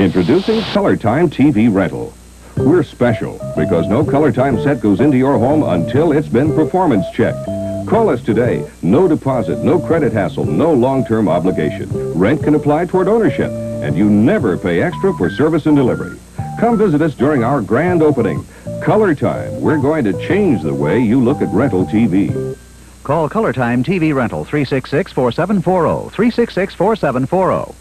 Introducing Colortyme TV Rental. We're special because no Colortyme set goes into your home until it's been performance checked. Call us today. No deposit, no credit hassle, no long-term obligation. Rent can apply toward ownership, and you never pay extra for service and delivery. Come visit us during our grand opening. Colortyme. We're going to change the way you look at rental TV. Call Colortyme TV Rental 366-4740, 366-4740.